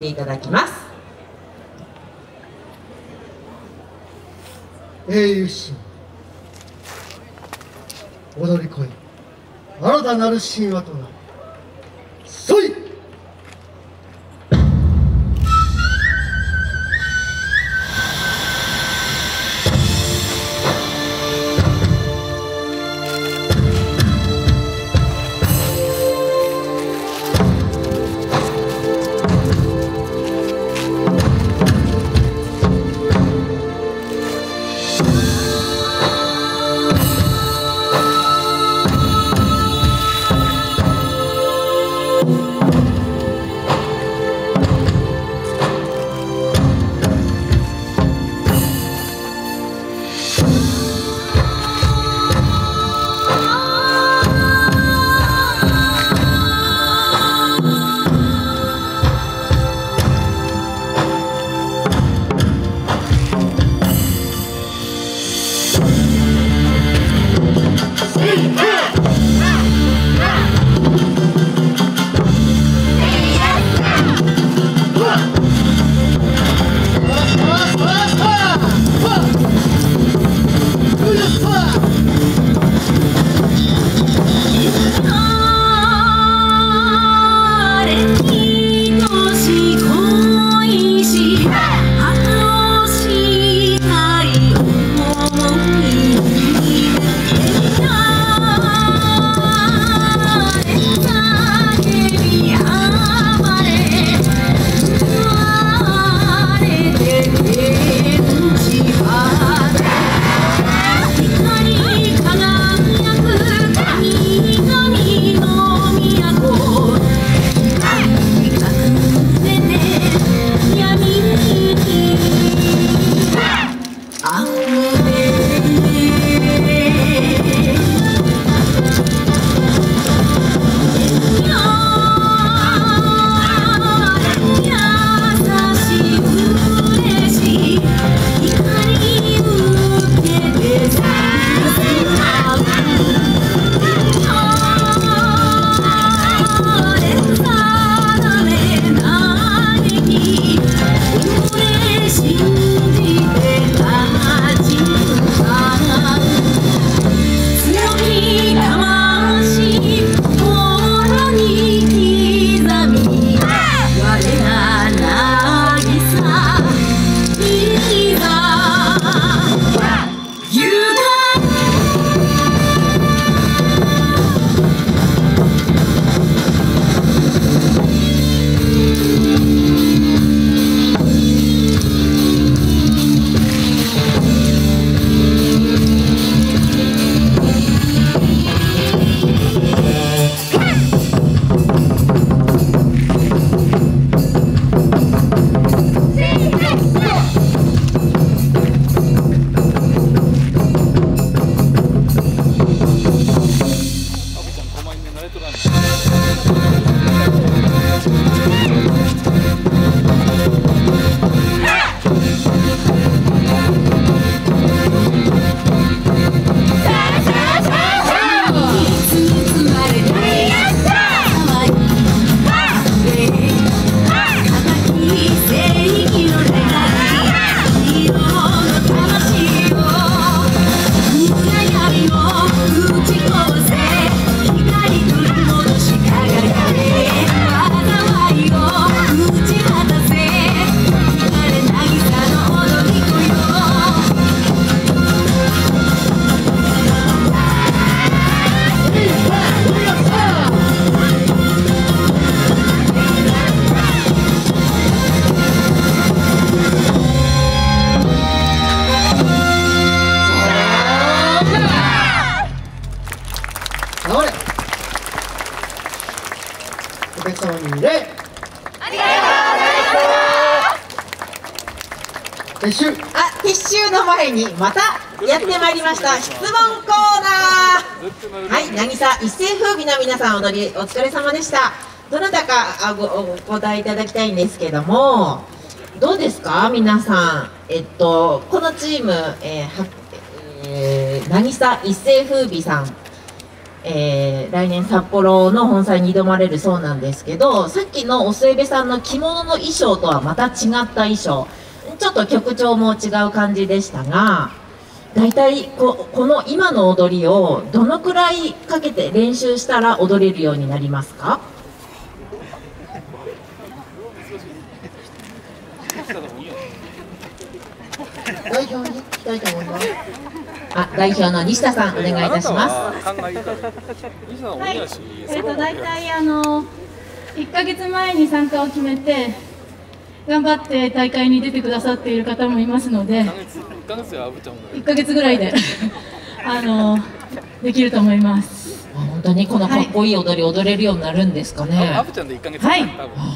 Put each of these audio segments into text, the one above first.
いただきます。英雄心踊り子い新たなる神話とな You. 撤収あ撤収の前にまたやってまいりました。質問コーナー。はい。渚一世風靡の皆さん踊りお疲れ様でした。どなたかごお答えいただきたいんですけどもどうですか？皆さん。えっとこのチーム、えーはえー、渚一世風靡さん。えー、来年札幌の本祭に挑まれるそうなんですけどさっきのお末部さんの着物の衣装とはまた違った衣装ちょっと曲調も違う感じでしたが大体ここの今の踊りをどのくらいかけて練習したら踊れるようになりますか？代表に聞きたいと思います。あ代表の西田さんお願いいたします。はい、えっ、と大体あの1ヶ月前に参加を決めて頑張って大会に出てくださっている方もいますので1ヶ月ぐらいであのできると思います。あ本当にこのかっこいい踊り踊れるようになるんですかね、アブちゃんで1ヶ月はい。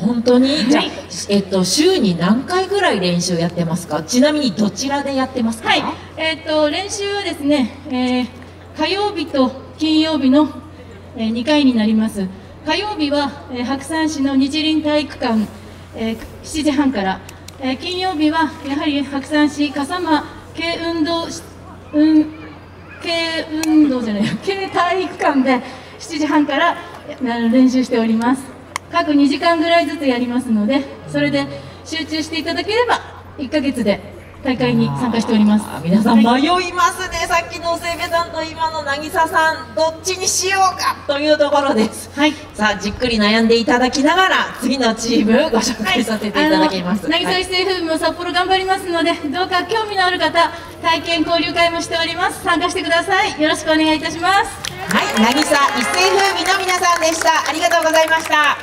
本当に？じゃあ、はい。えっと週に何回ぐらい練習やってますか？ちなみにどちらでやってますか？はい、えっ、と練習はですね、えー火曜日と金曜日の、え2回になります。火曜日は、えー白山市の日林体育館、えー7時半から、えー金曜日はやはり白山市笠間軽運動しうん軽運動じゃない軽体育館で7時半から練習しております。各2時間ぐらいずつやりますので、それで集中していただければ1ヶ月で大会に参加しております。皆さんはい迷いますね、さっきのおせいべさんと今の渚さんどっちにしようかというところですはい。さあじっくり悩んでいただきながら次のチームご紹介させていただきます、あの渚一世風も札幌頑張りますので、どうか興味のある方、体験交流会もしております。参加してください。よろしくお願いいたします。はい、渚一世風美の皆さんでしたありがとうございました